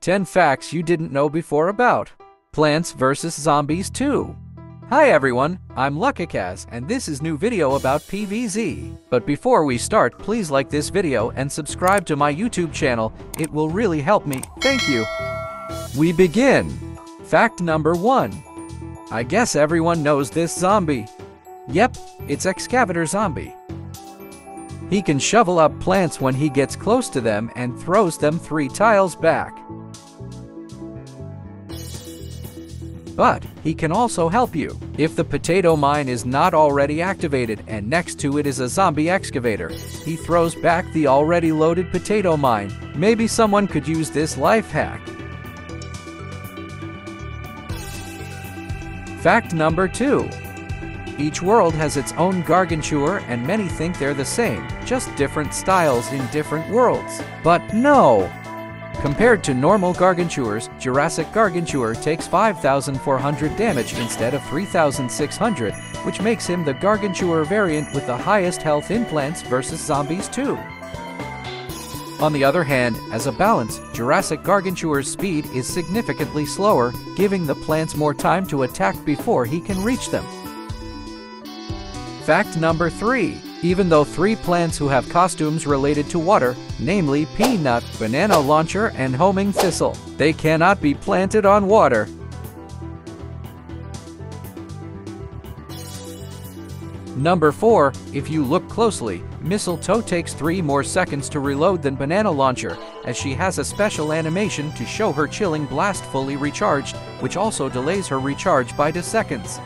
10 facts you didn't know before about Plants vs. Zombies 2. Hi everyone, I'm Luckykaz and this is new video about PVZ. But before we start, please like this video and subscribe to my YouTube channel. It will really help me. Thank you. We begin. Fact number 1. I guess everyone knows this zombie. Yep, it's Excavator Zombie. He can shovel up plants when he gets close to them and throws them three tiles back. But he can also help you if the potato mine is not already activated and next to it is a zombie excavator. He throws back the already loaded potato mine. Maybe someone could use this life hack. Fact number two. Each world has its own gargantuar and many think they're the same, just different styles in different worlds. But no! Compared to normal Gargantuars, Jurassic Gargantuar takes 5,400 damage instead of 3,600, which makes him the Gargantuar variant with the highest health in plants versus zombies too. On the other hand, as a balance, Jurassic Gargantuar's speed is significantly slower, giving the plants more time to attack before he can reach them. Fact number 3. Even though three plants who have costumes related to water, namely peanut, banana launcher, and homing thistle, they cannot be planted on water. Number 4. If you look closely, Missile Toe takes 3 more seconds to reload than Banana Launcher, as she has a special animation to show her chilling blast fully recharged, which also delays her recharge by 2 seconds.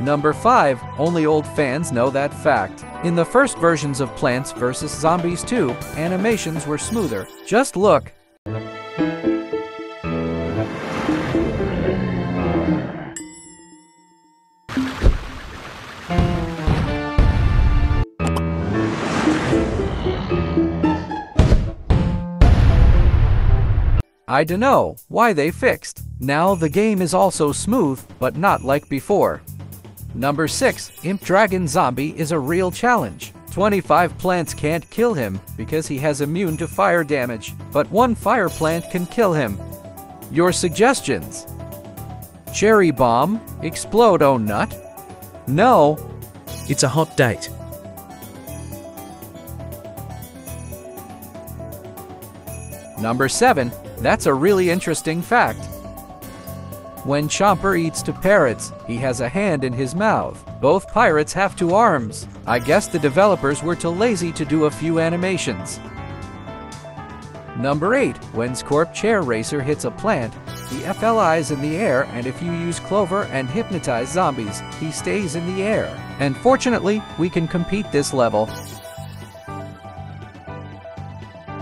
Number 5. Only old fans know that fact. In the first versions of Plants vs. Zombies 2, animations were smoother. Just look. I dunno why they fixed. Now the game is also smooth, but not like before. Number 6. Imp Dragon Zombie is a real challenge. 25 plants can't kill him because he has immune to fire damage, but one fire plant can kill him. Your suggestions? Cherry Bomb? Explode Oh Nut? No. It's a hot date. Number 7. That's a really interesting fact. When Chomper eats to parrots, he has a hand in his mouth. Both pirates have two arms. I guess the developers were too lazy to do a few animations. Number 8. When Scorp Chair Racer hits a plant, he FLIs in the air and if you use Clover and hypnotize zombies, he stays in the air. And fortunately, we can compete this level.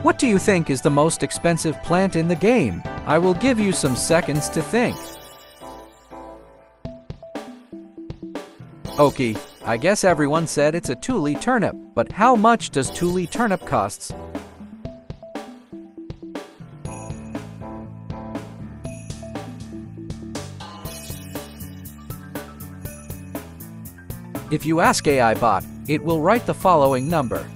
What do you think is the most expensive plant in the game? I will give you some seconds to think. Okie, I guess everyone said it's a Tile Turnip, but how much does Tile Turnip costs? If you ask AI bot, it will write the following number.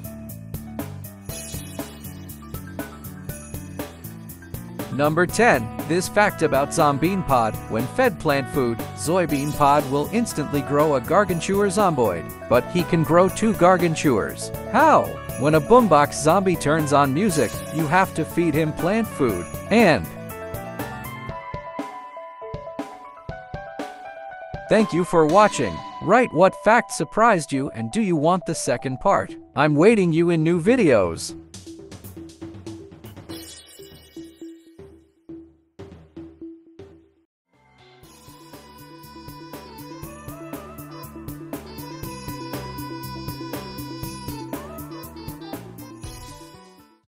Number 10. This fact about Zoybean Pod. When fed plant food, Zoybean Pod will instantly grow a Gargantuar Zomboid, but he can grow two Gargantuars. How? When a boombox zombie turns on music, you have to feed him plant food. And Thank you for watching. Write what fact surprised you and do you want the second part? I'm waiting you in new videos.